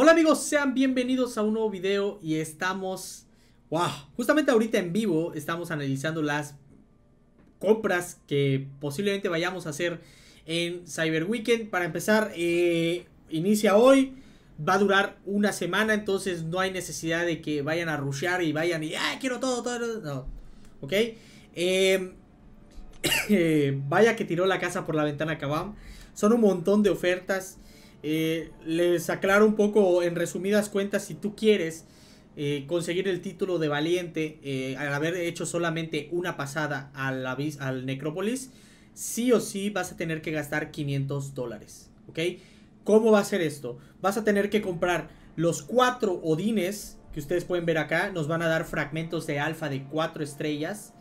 Hola amigos, sean bienvenidos a un nuevo video y estamos, wow, justamente ahorita en vivo estamos analizando las compras que posiblemente vayamos a hacer en Cyber Weekend. Para empezar, eh, inicia hoy, va a durar una semana, entonces no hay necesidad de que vayan a rushear y vayan y, ¡ay, quiero todo, todo! No, ¿ok? Em, vaya que tiró la casa por la ventana Kabam. Son un montón de ofertas. Eh, les aclaro un poco en resumidas cuentas, si tú quieres eh, conseguir el título de valiente eh, al haber hecho solamente una pasada al, Necrópolis, sí o sí vas a tener que gastar 500 dólares. ¿Ok? ¿Cómo va a ser esto? Vas a tener que comprar los cuatro Odines que ustedes pueden ver acá. Nos van a dar fragmentos de alfa de 4 estrellas.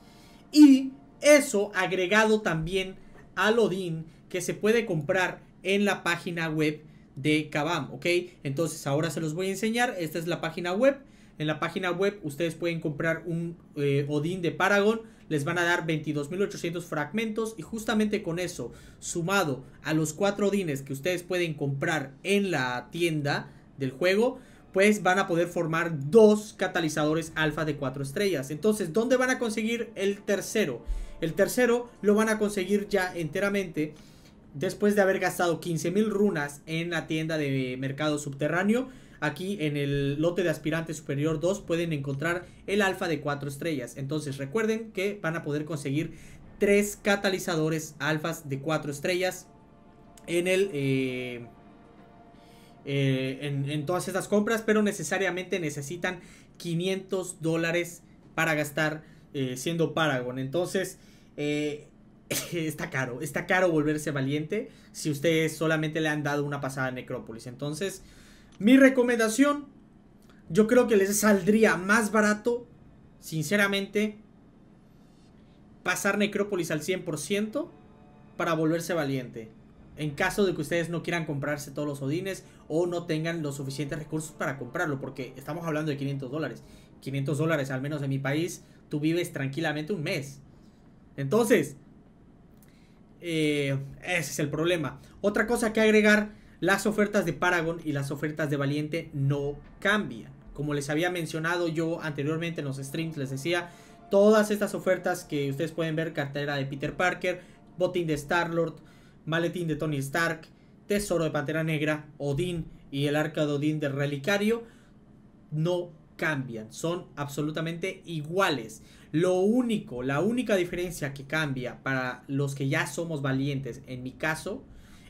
Y eso agregado también al Odin que se puede comprar en la página web de Kabam, ¿ok? Entonces ahora se los voy a enseñar. Esta es la página web. En la página web ustedes pueden comprar un eh, Odin de Paragon. Les van a dar 22.800 fragmentos. Y justamente con eso, sumado a los cuatro Odines que ustedes pueden comprar en la tienda del juego, pues van a poder formar dos catalizadores alfa de 4 estrellas. Entonces, ¿dónde van a conseguir el tercero? El tercero lo van a conseguir ya enteramente después de haber gastado 15.000 runas en la tienda de mercado subterráneo. Aquí en el lote de aspirante superior 2 pueden encontrar el alfa de 4 estrellas. Entonces recuerden que van a poder conseguir 3 catalizadores alfas de 4 estrellas en el... Eh, eh, en, todas estas compras, pero necesariamente necesitan 500 dólares para gastar eh, siendo Paragon. Entonces, está caro, está caro volverse valiente si ustedes solamente le han dado una pasada a Necrópolis. Entonces, mi recomendación, yo creo que les saldría más barato, sinceramente, pasar Necrópolis al 100% para volverse valiente. En caso de que ustedes no quieran comprarse todos los Odines o no tengan los suficientes recursos para comprarlo, porque estamos hablando de 500 dólares. 500 dólares, al menos en mi país, tú vives tranquilamente un mes. Entonces, eh, ese es el problema. Otra cosa que agregar, las ofertas de Paragon y las ofertas de Valiente no cambian. Como les había mencionado yo anteriormente en los streams, les decía, todas estas ofertas que ustedes pueden ver, cartera de Peter Parker, botín de Star-Lord, maletín de Tony Stark, tesoro de Pantera Negra, Odín y el arca de Odín de Relicario, no cambian, son absolutamente iguales. Lo único, la única diferencia que cambia para los que ya somos valientes, en mi caso,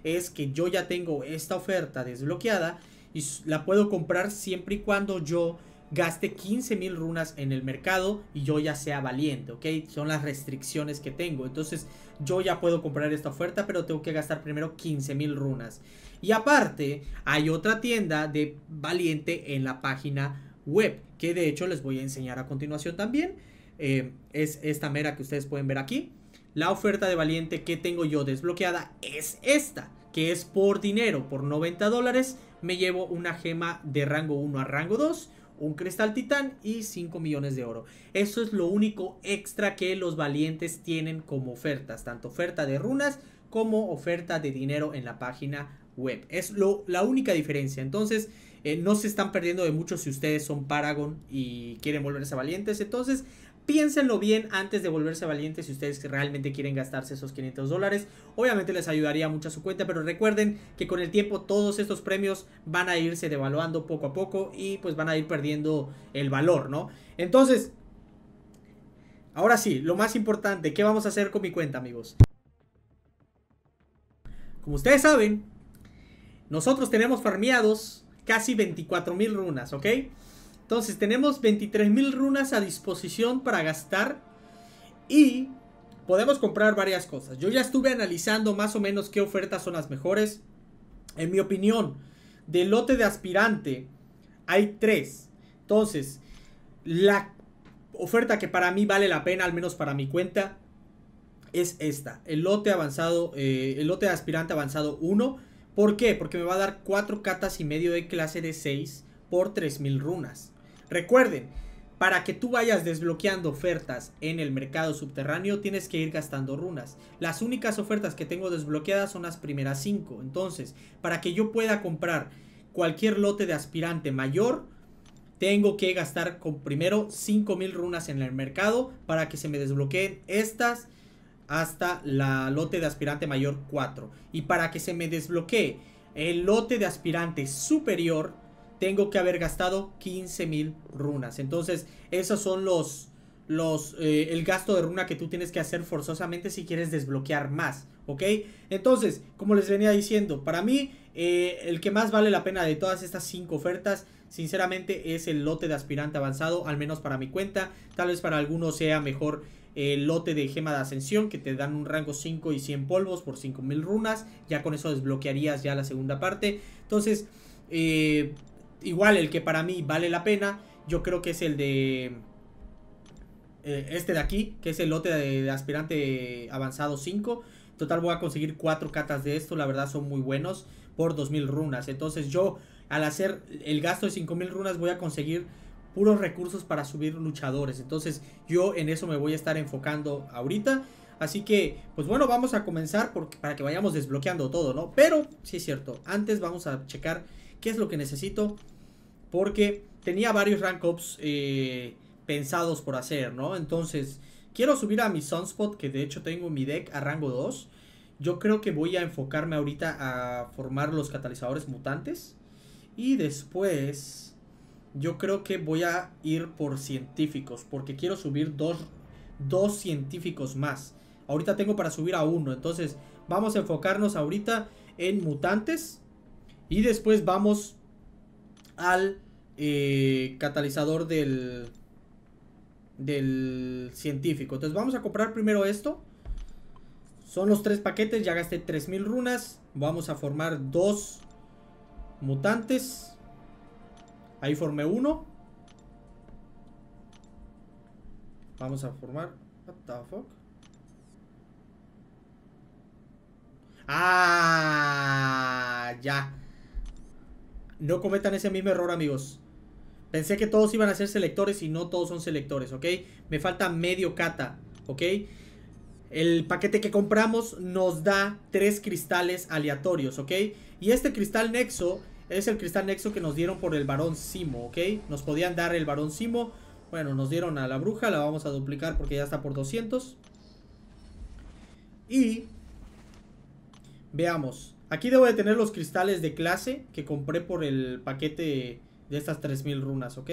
es que yo ya tengo esta oferta desbloqueada y la puedo comprar siempre y cuando yo gaste 15 mil runas en el mercado y yo ya sea valiente, ¿ok? Son las restricciones que tengo. Entonces yo ya puedo comprar esta oferta, pero tengo que gastar primero 15 mil runas. Y aparte, hay otra tienda de valiente en la página web, que de hecho les voy a enseñar a continuación también. Eh, es esta mera que ustedes pueden ver aquí. La oferta de valiente que tengo yo desbloqueada es esta, que es por dinero, por 90 dólares. Me llevo una gema de rango 1 a rango 2, un cristal titán y 5 millones de oro. Eso es lo único extra que los valientes tienen como ofertas, tanto oferta de runas como oferta de dinero en la página web. Es lo, la única diferencia. Entonces, eh, no se están perdiendo de mucho si ustedes son Paragon y quieren volverse valientes. Entonces, piénsenlo bien antes de volverse valientes si ustedes realmente quieren gastarse esos 500 dólares. Obviamente les ayudaría mucho a su cuenta, pero recuerden que con el tiempo todos estos premios van a irse devaluando poco a poco y pues van a ir perdiendo el valor, ¿no? Entonces, ahora sí, lo más importante, ¿qué vamos a hacer con mi cuenta, amigos? Como ustedes saben, nosotros tenemos farmeados casi 24 mil runas, ¿ok? Entonces tenemos 23 mil runas a disposición para gastar y podemos comprar varias cosas. Yo ya estuve analizando más o menos qué ofertas son las mejores. En mi opinión, del lote de aspirante hay tres. Entonces, la oferta que para mí vale la pena, al menos para mi cuenta, es esta. El lote avanzado, eh, el lote de aspirante avanzado 1. ¿Por qué? Porque me va a dar 4 catas y medio de clase de 6 por 3000 runas. Recuerden, para que tú vayas desbloqueando ofertas en el mercado subterráneo tienes que ir gastando runas. Las únicas ofertas que tengo desbloqueadas son las primeras 5. Entonces, para que yo pueda comprar cualquier lote de aspirante mayor, tengo que gastar con primero 5000 runas en el mercado para que se me desbloqueen estas hasta la lote de aspirante mayor 4. Y para que se me desbloquee el lote de aspirante superior, tengo que haber gastado 15.000 runas. Entonces, esos son los, los eh, el gasto de runa que tú tienes que hacer forzosamente si quieres desbloquear más, ¿ok? Entonces, como les venía diciendo, para mí eh, el que más vale la pena de todas estas 5 ofertas, sinceramente, es el lote de aspirante avanzado, al menos para mi cuenta. Tal vez para algunos sea mejor el lote de gema de ascensión que te dan un rango 5 y 100 polvos por 5000 runas. Ya con eso desbloquearías ya la segunda parte. Entonces, eh, igual el que para mí vale la pena, yo creo que es el de eh, este de aquí, que es el lote de, aspirante avanzado 5. Total voy a conseguir 4 catas de esto, la verdad son muy buenos por 2000 runas. Entonces yo al hacer el gasto de 5000 runas voy a conseguir puros recursos para subir luchadores. Entonces yo en eso me voy a estar enfocando ahorita. Así que, pues bueno, vamos a comenzar para que vayamos desbloqueando todo, ¿no? Pero, sí es cierto, antes vamos a checar qué es lo que necesito. Porque tenía varios rank ups eh, pensados por hacer, ¿no? Entonces, quiero subir a mi Sunspot, que de hecho tengo mi deck a rango 2. Yo creo que voy a enfocarme ahorita a formar los catalizadores mutantes. Y después, yo creo que voy a ir por científicos, porque quiero subir dos, dos científicos más. Ahorita tengo para subir a uno, entonces vamos a enfocarnos ahorita en mutantes. Y después vamos al eh, catalizador del, del científico. Entonces vamos a comprar primero esto. Son los tres paquetes, ya gasté 3000 runas. Vamos a formar dos mutantes. Ahí formé uno. Vamos a formar... What the fuck? Ah, ya. No cometan ese mismo error, amigos. Pensé que todos iban a ser selectores y no todos son selectores, ¿ok? Me falta medio kata, ¿ok? El paquete que compramos nos da tres cristales aleatorios, ¿ok? Y este cristal nexo es el cristal nexo que nos dieron por el varón Simo, ¿ok? Nos podían dar el varón Simo. Bueno, nos dieron a la bruja, la vamos a duplicar porque ya está por 200. Y veamos, Aquí debo de tener los cristales de clase que compré por el paquete de estas 3000 runas, ¿ok?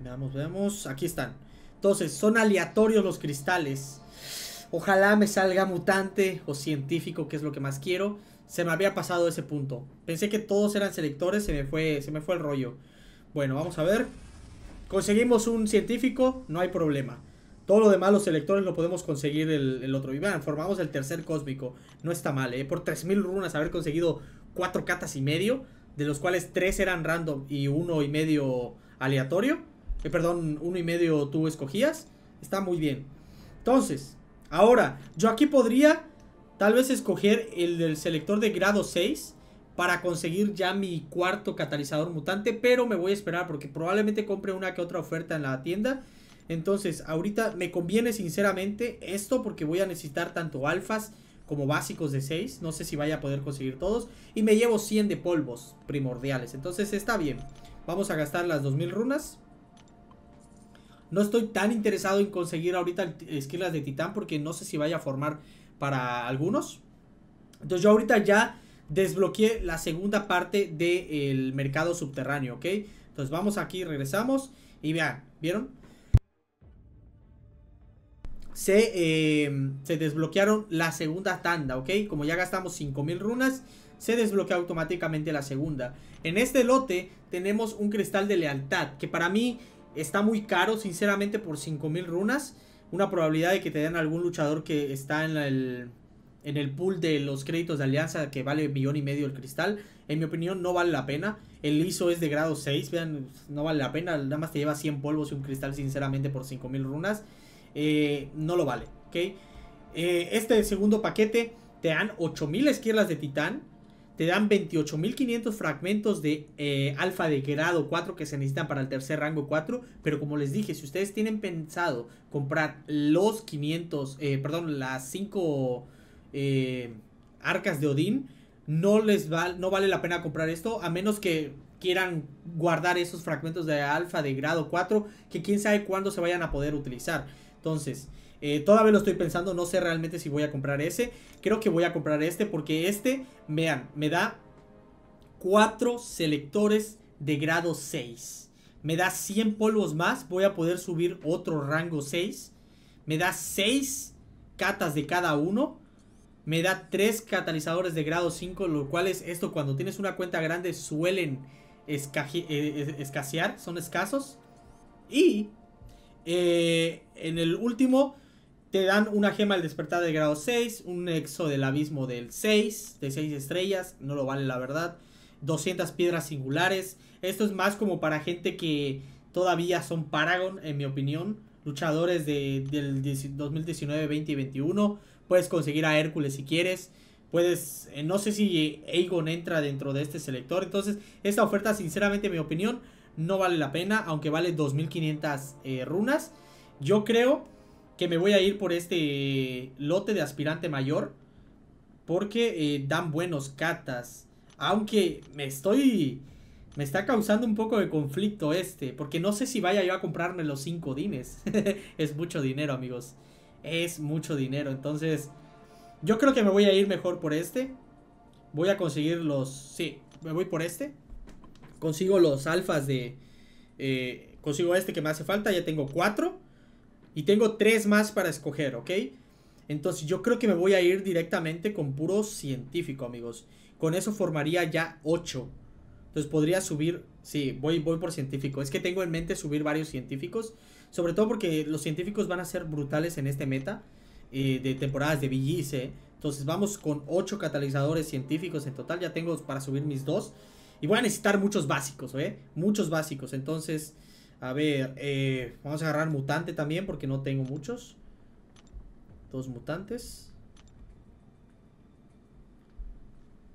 Veamos, veamos. Aquí están. Entonces, son aleatorios los cristales. Ojalá me salga mutante o científico, que es lo que más quiero. Se me había pasado ese punto. Pensé que todos eran selectores, se me fue, se me fue el rollo. Bueno, vamos a ver. Conseguimos un científico, no hay problema. Todo lo demás, los selectores, lo podemos conseguir el, otro. Y formamos el tercer cósmico. No está mal, ¿eh? Por 3000 runas haber conseguido 4 catas y medio. De los cuales 3 eran random y uno y medio aleatorio. Eh, perdón, uno y medio tú escogías. Está muy bien. Entonces, ahora, yo aquí podría tal vez escoger el del selector de grado 6 para conseguir ya mi cuarto catalizador mutante, pero me voy a esperar porque probablemente compre una que otra oferta en la tienda entonces, ahorita me conviene sinceramente esto porque voy a necesitar tanto alfas como básicos de 6. No sé si vaya a poder conseguir todos. Y me llevo 100 de polvos primordiales. Entonces está bien. Vamos a gastar las 2000 runas. No estoy tan interesado en conseguir ahorita esquilas de titán porque no sé si vaya a formar para algunos. Entonces yo ahorita ya desbloqueé la segunda parte del mercado subterráneo, ¿ok? Entonces vamos aquí, regresamos y vean, ¿vieron? Em, se, desbloquearon la segunda tanda, ¿ok? Como ya gastamos 5000 runas, se desbloquea automáticamente la segunda. En este lote tenemos un cristal de lealtad, que para mí está muy caro, sinceramente, por 5000 runas. Una probabilidad de que te den algún luchador que está en el, en el pool de los créditos de alianza que vale millón y medio el cristal. En mi opinión no vale la pena. El ISO es de grado 6, vean, no vale la pena. Nada más te lleva 100 polvos y un cristal sinceramente por 5000 runas. Eh, no lo vale, ¿ok? Eh, este segundo paquete te dan 8000 esquirlas de titán, te dan 28500 fragmentos de eh, alfa de grado 4 que se necesitan para el tercer rango 4, pero como les dije, si ustedes tienen pensado comprar los 500, perdón, las 5 arcas de Odín, no les no vale la pena comprar esto, a menos que quieran guardar esos fragmentos de alfa de grado 4, que quién sabe cuándo se vayan a poder utilizar. Entonces, eh, todavía lo estoy pensando, no sé realmente si voy a comprar ese. Creo que voy a comprar este porque este, vean, me da 4 selectores de grado 6. Me da 100 polvos más, voy a poder subir otro rango 6. Me da 6 catas de cada uno. Me da 3 catalizadores de grado 5, lo cual es esto cuando tienes una cuenta grande suelen eh, escasear, son escasos. Y eh, en el último te dan una gema al despertar de grado 6, un nexo del abismo del 6, de 6 estrellas, no lo vale la verdad. 200 piedras singulares. Esto es más como para gente que todavía son Paragon, en mi opinión. Luchadores de, del 2019, 20 y 21. Puedes conseguir a Hércules si quieres. Puedes, eh, no sé si Aegon entra dentro de este selector. Entonces, esta oferta, sinceramente, en mi opinión, no vale la pena. Aunque vale 2500 eh, runas. Yo creo que me voy a ir por este lote de aspirante mayor. Porque eh, dan buenos catas. Aunque me estoy... Me está causando un poco de conflicto este. Porque no sé si vaya yo a comprarme los 5 dines. es mucho dinero, amigos. Es mucho dinero. Entonces... Yo creo que me voy a ir mejor por este. Voy a conseguir los... Sí, me voy por este. Consigo los alfas de... Eh, consigo este que me hace falta. Ya tengo cuatro. Y tengo tres más para escoger, ¿ok? Entonces yo creo que me voy a ir directamente con puro científico, amigos. Con eso formaría ya 8. Entonces podría subir... Sí, voy, voy por científico. Es que tengo en mente subir varios científicos. Sobre todo porque los científicos van a ser brutales en este meta. Eh, de temporadas de BGC. Entonces vamos con 8 catalizadores científicos en total. Ya tengo para subir mis dos. Y voy a necesitar muchos básicos, ¿eh? Muchos básicos. Entonces, a ver, eh, vamos a agarrar mutante también porque no tengo muchos. Dos mutantes.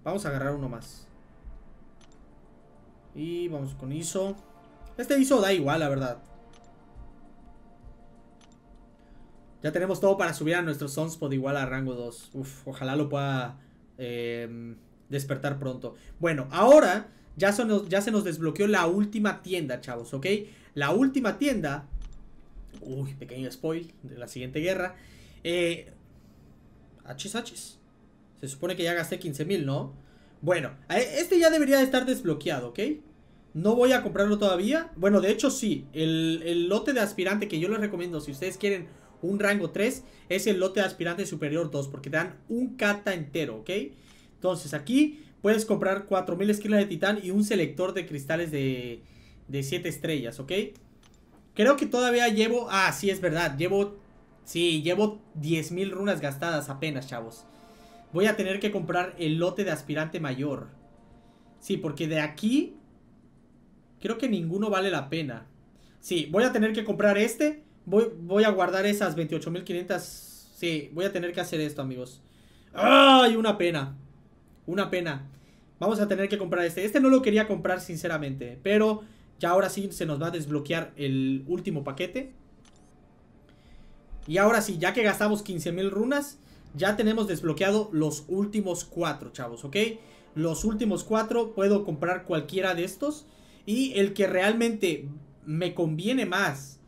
Vamos a agarrar uno más. Y vamos con ISO. Este ISO da igual, la verdad. Ya tenemos todo para subir a nuestro Sunspot igual a rango 2. Uf, ojalá lo pueda em, despertar pronto. Bueno, ahora ya, ya se nos desbloqueó la última tienda, chavos, ¿ok? La última tienda... Uy, pequeño spoil de la siguiente guerra. Eh, Hs, Se supone que ya gasté 15.000, ¿no? Bueno, este ya debería de estar desbloqueado, ¿ok? No voy a comprarlo todavía. Bueno, de hecho sí. El, el lote de aspirante que yo les recomiendo si ustedes quieren un rango 3 es el lote de aspirante superior 2 porque te dan un kata entero, ¿ok? Entonces aquí puedes comprar 4000 esquilas de titán y un selector de cristales de, de 7 estrellas, ¿ok? Creo que todavía llevo... Ah, sí, es verdad. Llevo... Sí, llevo 10.000 runas gastadas apenas, chavos. Voy a tener que comprar el lote de aspirante mayor. Sí, porque de aquí... Creo que ninguno vale la pena. Sí, voy a tener que comprar este Voy, a guardar esas 28.500. Sí, voy a tener que hacer esto, amigos. ¡Ay! Una pena. Una pena. Vamos a tener que comprar este. Este no lo quería comprar, sinceramente. Pero ya ahora sí se nos va a desbloquear el último paquete. Y ahora sí, ya que gastamos 15.000 runas, ya tenemos desbloqueado los últimos cuatro, chavos, ¿ok? Los últimos cuatro, puedo comprar cualquiera de estos. Y el que realmente me conviene más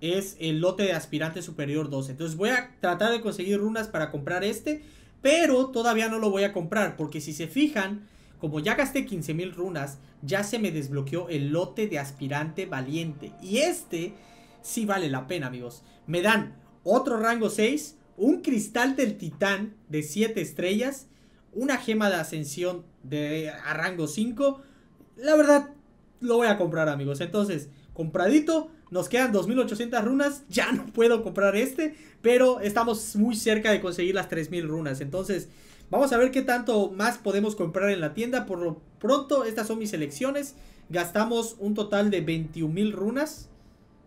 es el lote de aspirante superior 2. Entonces voy a tratar de conseguir runas para comprar este. Pero todavía no lo voy a comprar. Porque si se fijan, como ya gasté 15.000 runas, ya se me desbloqueó el lote de aspirante valiente. Y este sí vale la pena, amigos. Me dan otro rango 6, un cristal del titán de 7 estrellas, una gema de ascensión de a rango 5. La verdad, lo voy a comprar, amigos. Entonces, compradito. Nos quedan 2800 runas. Ya no puedo comprar este. Pero estamos muy cerca de conseguir las 3000 runas. Entonces, vamos a ver qué tanto más podemos comprar en la tienda. Por lo pronto, estas son mis selecciones. Gastamos un total de 21.000 runas.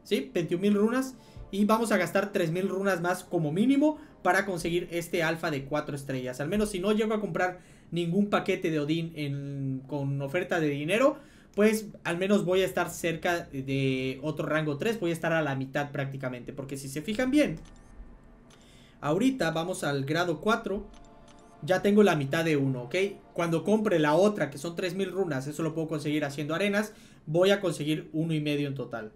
¿Sí? 21.000 runas. Y vamos a gastar 3000 runas más como mínimo para conseguir este alfa de 4 estrellas. Al menos si no llego a comprar ningún paquete de Odín con oferta de dinero pues al menos voy a estar cerca de otro rango 3, voy a estar a la mitad prácticamente, porque si se fijan bien, ahorita vamos al grado 4, ya tengo la mitad de uno, ¿ok? Cuando compre la otra, que son 3000 runas, eso lo puedo conseguir haciendo arenas, voy a conseguir uno y medio en total.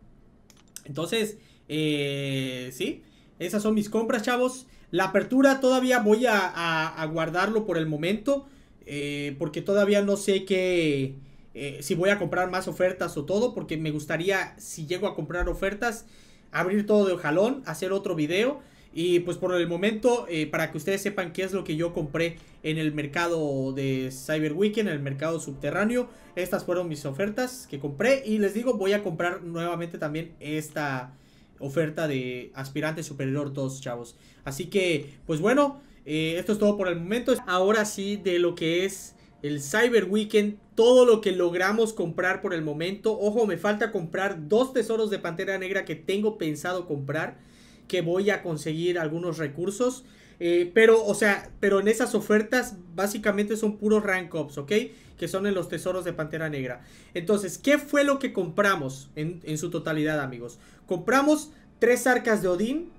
Entonces, eh, sí, esas son mis compras, chavos. La apertura todavía voy a, guardarlo por el momento, eh, porque todavía no sé qué, eh, si voy a comprar más ofertas o todo, porque me gustaría, si llego a comprar ofertas, abrir todo de jalón, hacer otro video. Y pues por el momento, eh, para que ustedes sepan qué es lo que yo compré en el mercado de Cyber Weekend, en el mercado subterráneo. Estas fueron mis ofertas que compré. Y les digo, voy a comprar nuevamente también esta oferta de aspirante superior 2, chavos. Así que, pues bueno, eh, esto es todo por el momento. Ahora sí, de lo que es el Cyber Weekend, todo lo que logramos comprar por el momento. Ojo, me falta comprar dos tesoros de Pantera Negra que tengo pensado comprar que voy a conseguir algunos recursos. Eh, pero, o sea, pero en esas ofertas básicamente son puros rank ups, ¿ok? Que son en los tesoros de Pantera Negra. Entonces, ¿qué fue lo que compramos en, su totalidad, amigos? Compramos tres arcas de Odín,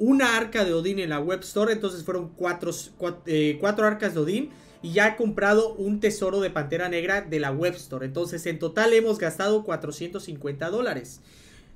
una arca de Odín en la web store, entonces fueron cuatro, eh, cuatro, arcas de Odín. Y ya he comprado un tesoro de Pantera Negra de la web store. Entonces, en total hemos gastado 450 dólares.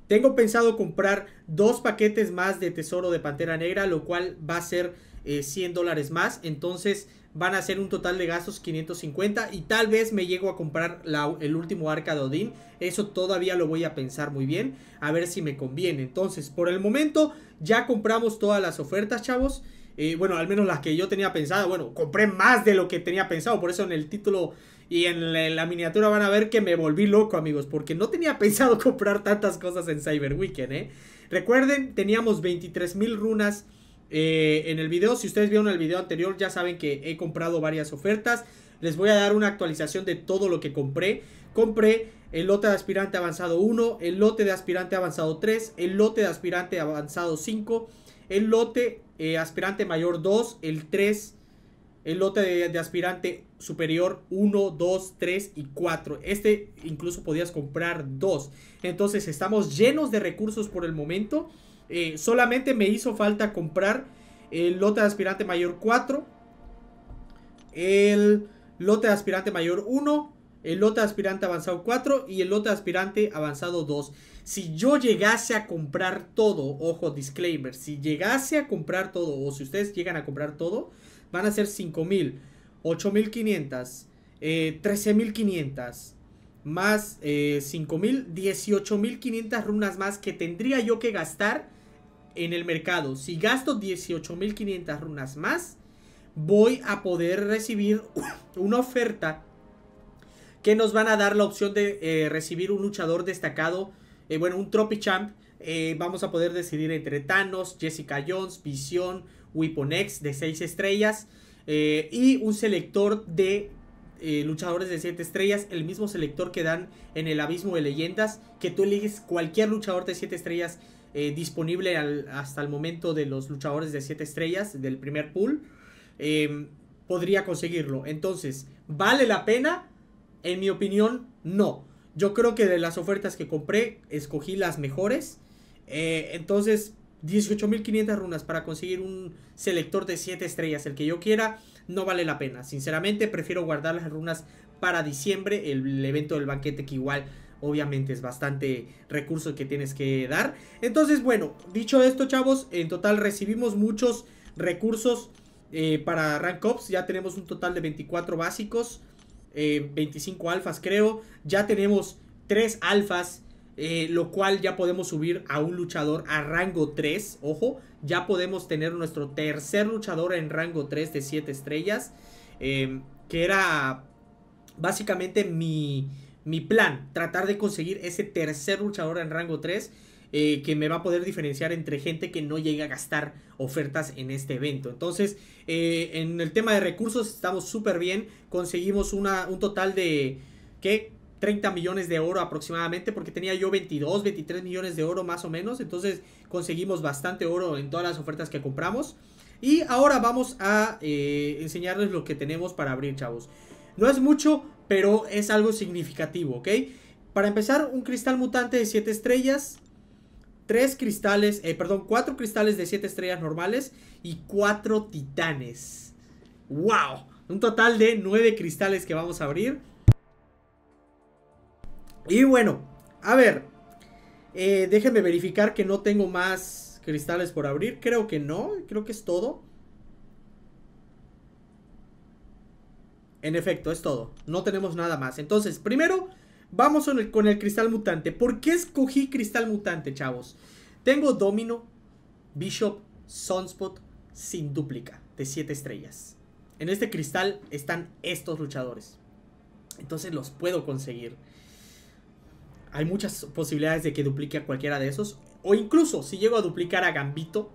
Tengo pensado comprar dos paquetes más de Tesoro de Pantera Negra, lo cual va a ser 100 eh, dólares más. Entonces van a ser un total de gastos 550 y tal vez me llego a comprar el último arca de Odín. Eso todavía lo voy a pensar muy bien, a ver si me conviene. Entonces, por el momento ya compramos todas las ofertas, chavos. Eh, bueno, al menos las que yo tenía pensada. Bueno, compré más de lo que tenía pensado, por eso en el título y en la, miniatura van a ver que me volví loco, amigos, porque no tenía pensado comprar tantas cosas en Cyber Weekend, ¿eh? Recuerden, teníamos 23 mil runas eh, en el video. Si ustedes vieron el video anterior, ya saben que he comprado varias ofertas. Les voy a dar una actualización de todo lo que compré. Compré el lote de aspirante avanzado 1, el lote de aspirante avanzado 3, el lote de aspirante avanzado 5, el lote eh, aspirante mayor 2, el 3, el lote de, aspirante superior 1, 2, 3 y 4. Este incluso podías comprar 2. Entonces estamos llenos de recursos por el momento. Eh, solamente me hizo falta comprar el lote de aspirante mayor 4. El lote de aspirante mayor 1. El lote aspirante avanzado 4 y el lote aspirante avanzado 2. Si yo llegase a comprar todo, ojo, disclaimer, si llegase a comprar todo o si ustedes llegan a comprar todo, van a ser 5000, 8500, eh, 13500, más eh, 5000, 18500 runas más que tendría yo que gastar en el mercado. Si gasto 18500 runas más, voy a poder recibir una oferta que nos van a dar la opción de eh, recibir un luchador destacado, eh, bueno, un Trophy Champ. Eh, vamos a poder decidir entre Thanos, Jessica Jones, Visión, Weapon X de 6 estrellas y un selector de luchadores de 7 estrellas, el mismo selector que dan en el abismo de leyendas, que tú eliges cualquier luchador de 7 estrellas disponible hasta el momento de los luchadores de 7 estrellas del primer pool, podría conseguirlo. Entonces, ¿vale la pena? En mi opinión, no. Yo creo que de las ofertas que compré, escogí las mejores. entonces, 18.500 runas para conseguir un selector de 7 estrellas, el que yo quiera, no vale la pena. Sinceramente, prefiero guardar las runas para diciembre, el, evento del banquete que igual obviamente es bastante recurso que tienes que dar. Entonces, bueno, dicho esto, chavos, en total recibimos muchos recursos eh, para Rank Ups. Ya tenemos un total de 24 básicos, 25 eh, alfas creo. Ya tenemos 3 alfas eh, lo cual ya podemos subir a un luchador a rango 3. Ojo, ya podemos tener nuestro tercer luchador en rango 3 de 7 estrellas. Em, que era básicamente mi, mi, plan. Tratar de conseguir ese tercer luchador en rango 3. Eh, que me va a poder diferenciar entre gente que no llega a gastar ofertas en este evento. Entonces, eh, en el tema de recursos estamos súper bien. Conseguimos una, un total de... ¿Qué? 30 millones de oro aproximadamente, porque tenía yo 22, 23 millones de oro más o menos. Entonces conseguimos bastante oro en todas las ofertas que compramos. Y ahora vamos a eh, enseñarles lo que tenemos para abrir, chavos. No es mucho, pero es algo significativo, ¿ok? Para empezar, un cristal mutante de 7 estrellas. 3 cristales, eh, perdón, 4 cristales de 7 estrellas normales y 4 titanes. ¡Wow! Un total de 9 cristales que vamos a abrir. Y bueno, a ver. Eh, déjenme verificar que no tengo más cristales por abrir. Creo que no, creo que es todo. En efecto, es todo. No tenemos nada más. Entonces, primero, vamos con el, cristal mutante. ¿Por qué escogí cristal mutante, chavos? Tengo Domino, Bishop, Sunspot, sin dúplica, de 7 estrellas. En este cristal están estos luchadores. Entonces los puedo conseguir. Hay muchas posibilidades de que duplique a cualquiera de esos. O incluso si llego a duplicar a Gambito,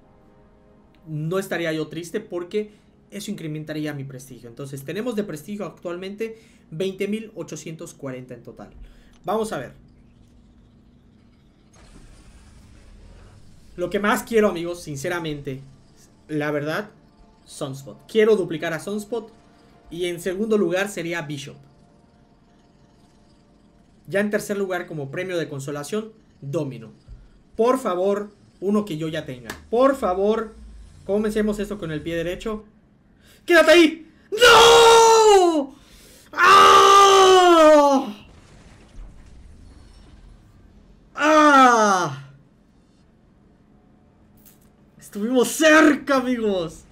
no estaría yo triste porque eso incrementaría mi prestigio. Entonces tenemos de prestigio actualmente 20.840 en total. Vamos a ver. Lo que más quiero, amigos, sinceramente, la verdad, Sunspot. Quiero duplicar a Sunspot. Y en segundo lugar sería Bishop. Ya en tercer lugar, como premio de consolación, Domino. Por favor, uno que yo ya tenga. Por favor, comencemos esto con el pie derecho. ¡Quédate ahí! ¡No! ¡Ah! ¡Ah! Estuvimos cerca, amigos.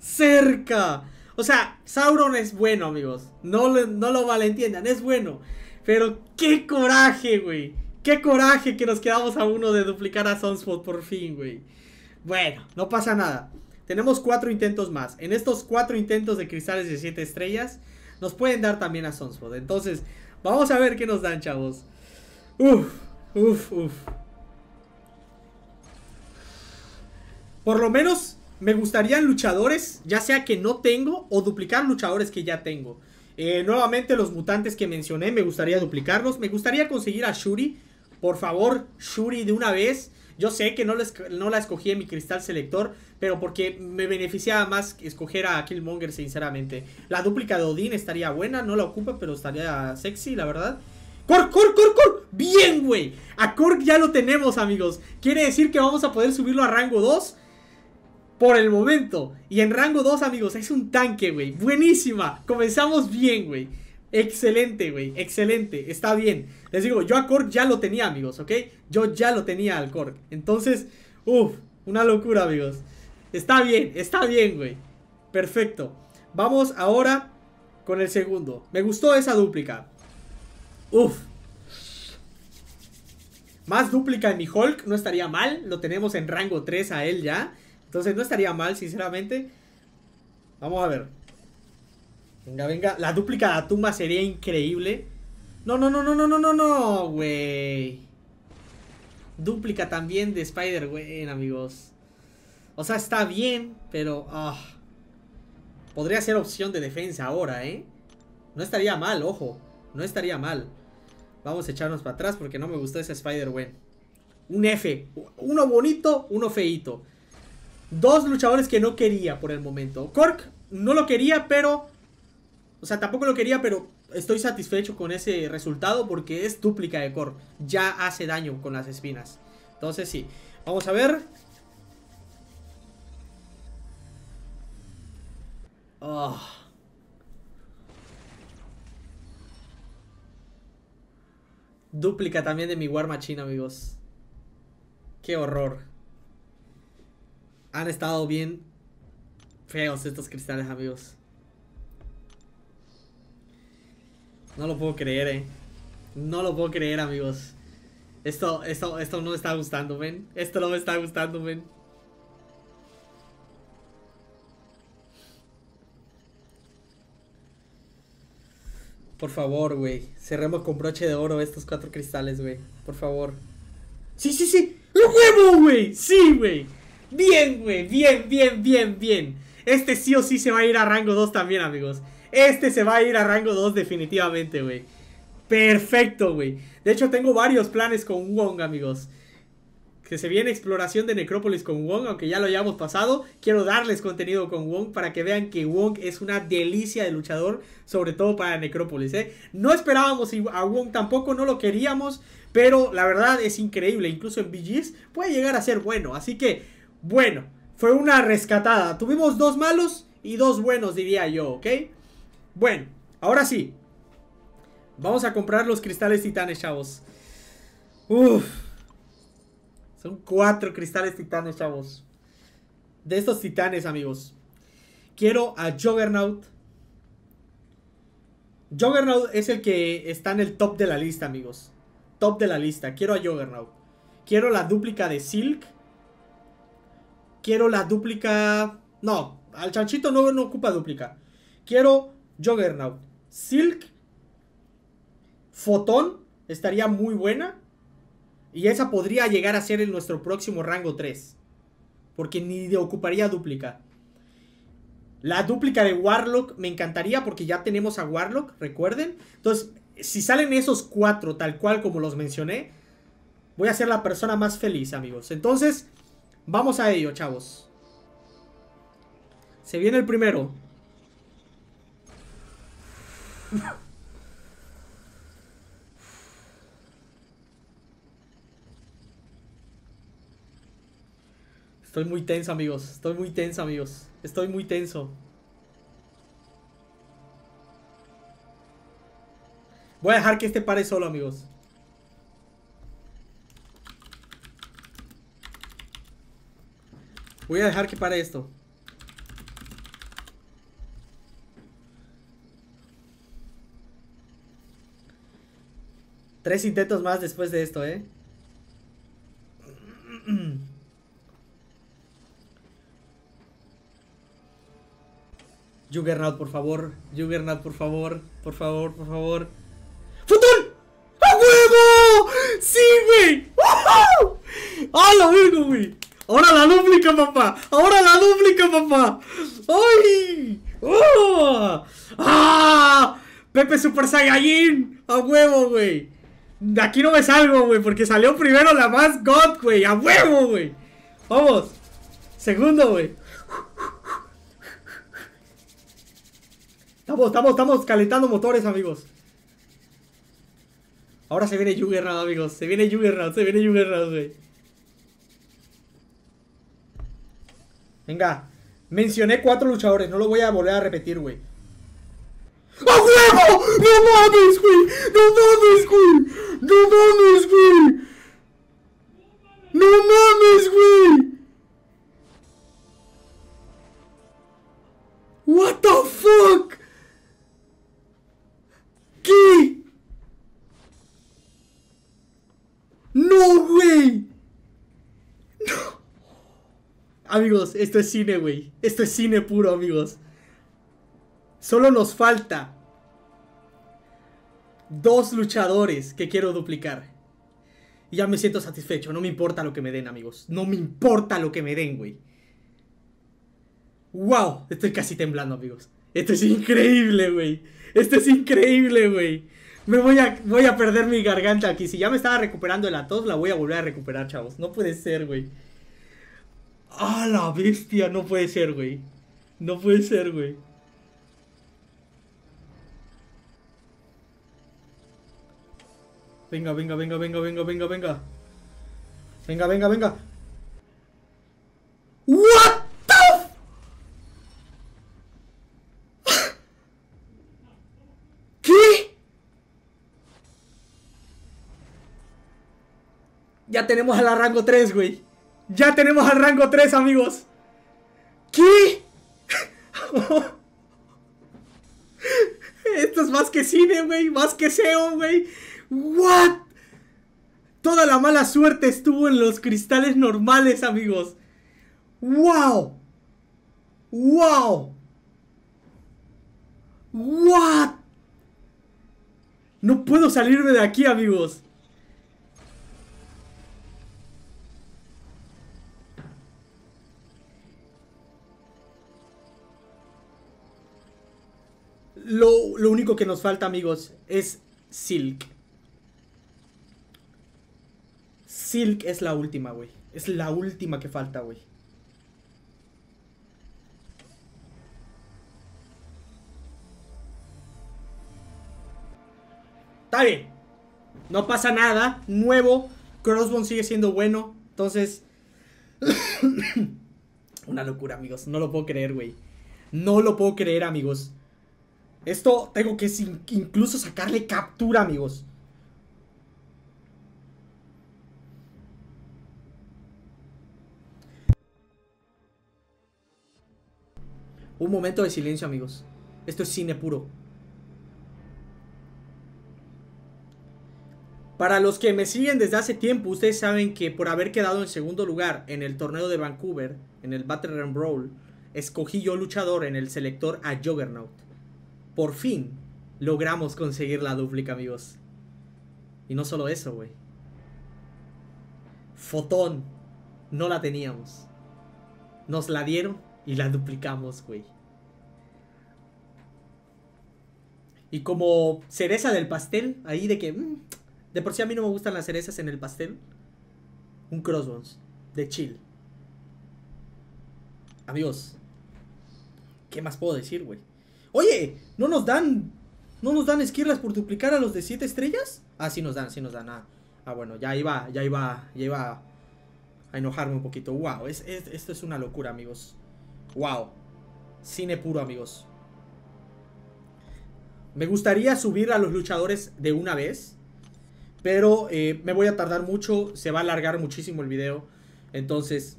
Cerca. O sea, Sauron es bueno, amigos. No, no lo malentiendan, es bueno. Pero qué coraje, güey. Qué coraje que nos quedamos a uno de duplicar a Sunspot por fin, güey. Bueno, no pasa nada. Tenemos cuatro intentos más. En estos cuatro intentos de cristales de 7 estrellas, nos pueden dar también a Sunspot. Entonces, vamos a ver qué nos dan, chavos. Uf, uf, uf. Por lo menos me gustarían luchadores, ya sea que no tengo o duplicar luchadores que ya tengo. Eh, nuevamente los mutantes que mencioné, me gustaría duplicarlos. Me gustaría conseguir a Shuri. Por favor, Shuri de una vez. Yo sé que no, no la escogí en mi cristal selector, pero porque me beneficiaba más escoger a Killmonger, sinceramente. La dúplica de Odin estaría buena, no la ocupa, pero estaría sexy, la verdad. ¡Cork, Cork, Cork, Cork! ¡Bien, güey! A Cork ya lo tenemos, amigos. Quiere decir que vamos a poder subirlo a rango 2 por el momento. Y en rango 2, amigos, es un tanque, güey. Buenísima. Comenzamos bien, güey. Excelente, güey. Excelente. Está bien. Les digo, yo a Korg ya lo tenía, amigos, ¿ok? Yo ya lo tenía al Korg. Entonces, uff, una locura, amigos. Está bien, está bien, güey. Perfecto. Vamos ahora con el segundo. Me gustó esa dúplica. Uff. Más dúplica en mi Hulk no estaría mal. Lo tenemos en rango 3 a él ya. Entonces no estaría mal, sinceramente. Vamos a ver. Venga, venga. La dúplica de Atuma sería increíble. No, no, no, no, no, no, no, no, güey. Dúplica también de Spider-Gwen, amigos. O sea, está bien, pero... Ah, podría ser opción de defensa ahora, ¿eh? No estaría mal, ojo. No estaría mal. Vamos a echarnos para atrás porque no me gustó ese Spider-Gwen. Un F. Uno bonito, uno feito. Dos luchadores que no quería por el momento. Cork no lo quería, pero... O sea, tampoco lo quería, pero estoy satisfecho con ese resultado porque es dúplica de Cork. Ya hace daño con las espinas. Entonces sí. Vamos a ver. Oh. Dúplica también de mi War Machine, amigos. Qué horror. Han estado bien feos estos cristales, amigos. No lo puedo creer, eh. No lo puedo creer, amigos. Esto, esto, esto no me está gustando, ven. Esto no me está gustando, ven. Por favor, güey. Cerremos con broche de oro estos cuatro cristales, güey. Por favor. Sí, sí, sí. ¡Lo huevo, güey! Sí, güey. Bien, güey. Bien, bien, bien, bien. Este sí o sí se va a ir a rango 2 también, amigos. Este se va a ir a rango 2 definitivamente, güey. Perfecto, güey. De hecho, tengo varios planes con Wong, amigos. Que se viene exploración de Necrópolis con Wong, aunque ya lo hayamos pasado. Quiero darles contenido con Wong para que vean que Wong es una delicia de luchador, sobre todo para Necrópolis, ¿eh? No esperábamos a Wong tampoco, no lo queríamos, pero la verdad es increíble. Incluso en BGs puede llegar a ser bueno. Así que bueno, fue una rescatada. Tuvimos dos malos y dos buenos, diría yo, ¿ok? Bueno, ahora sí. Vamos a comprar los cristales titanes, chavos. Uf. Son cuatro cristales titanes, chavos. De estos titanes, amigos. Quiero a Juggernaut. Juggernaut es el que está en el top de la lista, amigos. Top de la lista. Quiero a Juggernaut. Quiero la dúplica de Silk. Quiero la dúplica... No, al chanchito no, no ocupa dúplica. Quiero Juggernaut. Silk. Fotón. Estaría muy buena. Y esa podría llegar a ser en nuestro próximo rango 3. Porque ni ocuparía dúplica. La dúplica de Warlock me encantaría porque ya tenemos a Warlock, recuerden. Entonces, si salen esos cuatro tal cual como los mencioné, voy a ser la persona más feliz, amigos. Entonces, vamos a ello, chavos. Se viene el primero. Estoy muy tenso, amigos. Estoy muy tenso, amigos. Estoy muy tenso. Voy a dejar que este pare solo, amigos. Voy a dejar que pare esto. Tres intentos más después de esto, ¿eh? Juggernaut, por favor. Juggernaut, por favor. Por favor, por favor. ¡Futón! ¡A huevo! ¡Sí, güey! ¡Ah, la verga, güey! ¡Ahora la dúplica, papá! ¡Ahora la dúplica, papá! ¡Ay! ¡Oh! ¡Ah! Pepe Super Saiyajin. A huevo, güey. De aquí no me salgo, güey. Porque salió primero la más God, güey. A huevo, güey. Vamos. Segundo, güey. Estamos, estamos, estamos calentando motores, amigos. Ahora se viene Juggernaut, amigos. Se viene Juggernaut, se viene Juggernaut, güey. Venga. Mencioné cuatro luchadores. No lo voy a volver a repetir, güey. ¡A huevo! ¡No mames, güey! ¡No mames, güey! ¡No mames, güey! ¡No mames, güey! What the fuck? ¿Qué? No, güey. No. Amigos, esto es cine, güey. Esto es cine puro, amigos. Solo nos falta dos luchadores que quiero duplicar. Y ya me siento satisfecho. No me importa lo que me den, amigos. No me importa lo que me den, güey. ¡Wow! Estoy casi temblando, amigos. Esto es increíble, güey. Esto es increíble, güey. Me voy a, voy a perder mi garganta aquí. Si ya me estaba recuperando la tos, la voy a volver a recuperar, chavos. No puede ser, güey. ¡Ah, la bestia! No puede ser, güey. No puede ser, güey. Venga, venga, venga, venga, venga, venga, venga. Venga, venga, venga. What the ¿Qué? Ya tenemos al rango 3, güey. Ya tenemos al rango 3, amigos. ¿Qué? Esto es más que cine, güey. Más que SEO, güey. ¿What? Toda la mala suerte estuvo en los cristales normales, amigos. ¡Wow! ¡Wow! ¿What? No puedo salirme de aquí, amigos. Lo, lo único que nos falta, amigos, es Silk. Silk es la última, güey. Es la última que falta, güey. Está bien. No pasa nada. Nuevo. Crossbone sigue siendo bueno. Entonces... Una locura, amigos. No lo puedo creer, güey. No lo puedo creer, amigos. Esto tengo que incluso sacarle captura, amigos. Un momento de silencio, amigos. Esto es cine puro. Para los que me siguen desde hace tiempo, ustedes saben que por haber quedado en segundo lugar en el torneo de Vancouver, en el Battle Run Brawl, escogí yo luchador en el selector a Juggernaut. Por fin logramos conseguir la dúplica, amigos. Y no solo eso, güey. Fotón. No la teníamos. Nos la dieron y la duplicamos, güey. Y como cereza del pastel, ahí de que... Mm, de por sí a mí no me gustan las cerezas en el pastel. Un crossbones. De chill. Amigos. ¿Qué más puedo decir, güey? Oye, ¿no nos dan... ¿No nos dan esquirlas por duplicar a los de 7 estrellas? Ah, sí nos dan, sí nos dan. Ah, ah bueno, ya iba, ya iba, ya iba a enojarme un poquito. Wow, es, esto es una locura, amigos. Wow. Cine puro, amigos. Me gustaría subir a los luchadores de una vez. Pero eh, me voy a tardar mucho, se va a alargar muchísimo el video. Entonces,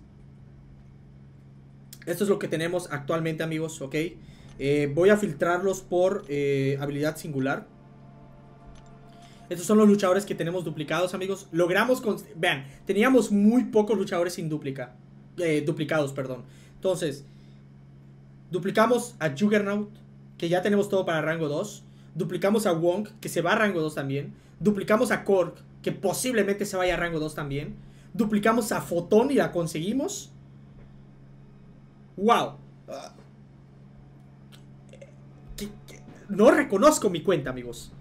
esto es lo que tenemos actualmente, amigos, ¿ok? Eh, voy a filtrarlos por eh, habilidad singular. Estos son los luchadores que tenemos duplicados, amigos. Logramos... Vean, teníamos muy pocos luchadores sin duplica. duplicados, perdón. Entonces, duplicamos a Juggernaut, que ya tenemos todo para rango 2. Duplicamos a Wong, que se va a rango 2 también. Duplicamos a Korg, que posiblemente se vaya a rango 2 también. Duplicamos a Fotón y la conseguimos. ¡Wow! No reconozco mi cuenta, amigos.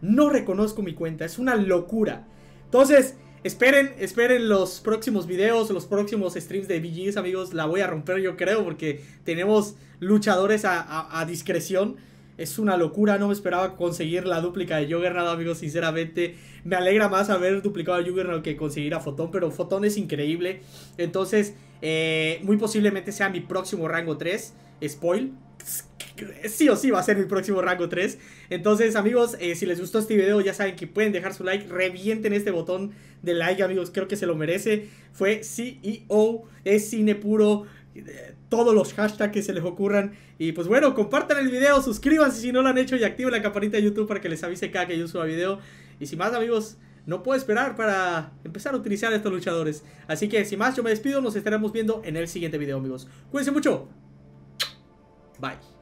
No reconozco mi cuenta. Es una locura. Entonces, esperen, esperen los próximos videos, los próximos streams de VGs, amigos. La voy a romper yo creo porque tenemos luchadores a discreción. Es una locura, no me esperaba conseguir la dúplica de Juggernaut, amigos, sinceramente. Me alegra más haber duplicado a Juggernaut que conseguir a Fotón, pero Fotón es increíble. Entonces, eh, muy posiblemente sea mi próximo rango 3. Spoil. Sí o sí va a ser mi próximo rango 3. Entonces, amigos, eh, si les gustó este video, ya saben que pueden dejar su like. Revienten este botón de like, amigos. Creo que se lo merece. Fue CEO, es cine puro todos los hashtags que se les ocurran. Y pues bueno, compartan el video, suscríbanse si no lo han hecho y activen la campanita de YouTube para que les avise cada que yo suba video. Y sin más amigos, no puedo esperar para empezar a utilizar estos luchadores. Así que sin más, yo me despido, nos estaremos viendo en el siguiente video amigos. Cuídense mucho. Bye.